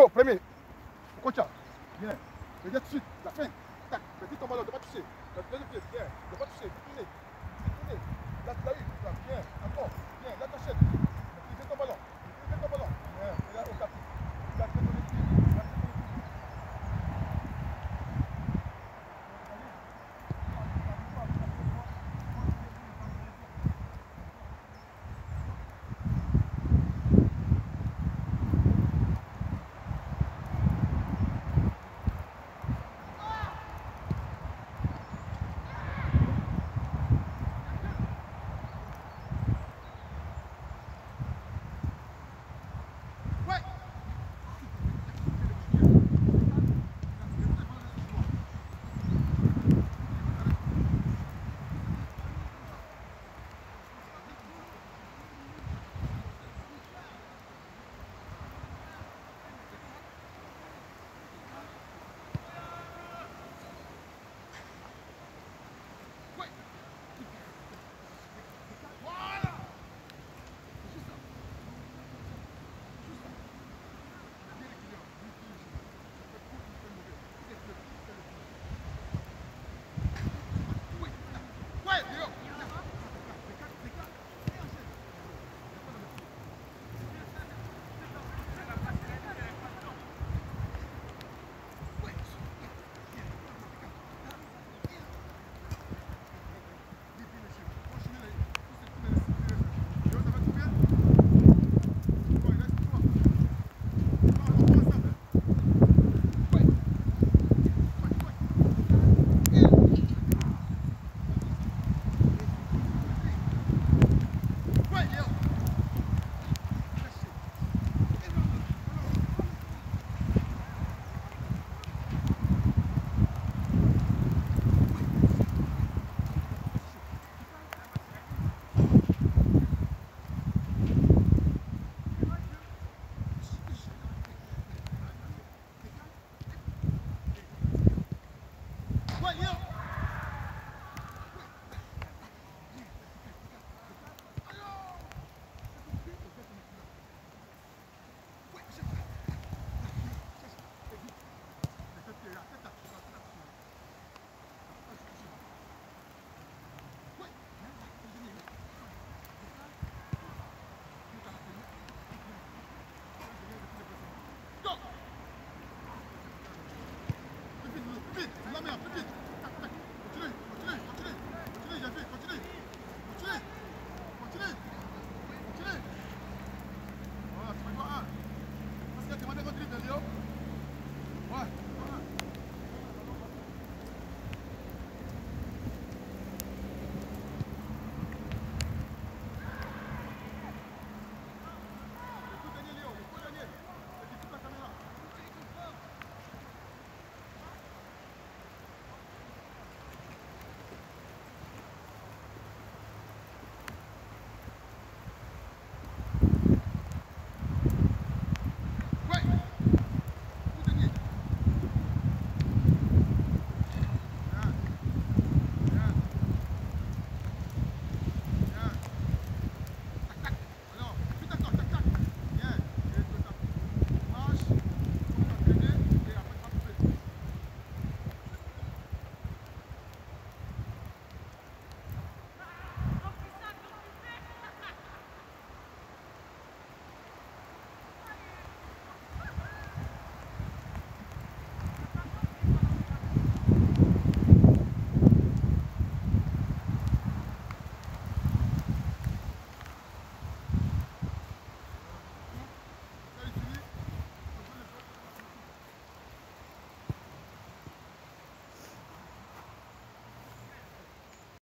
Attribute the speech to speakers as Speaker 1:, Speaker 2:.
Speaker 1: Go, premier. Kocha. Bien. Regarde tout de suite. La fin. Tac. Petit tombe là, ne pas toucher. Le deuxième pied. Bien. Ne pas toucher. Tournez. Tournez. Là, tu l'as eu. Bien. Encore. Bien. Là, t'achètes.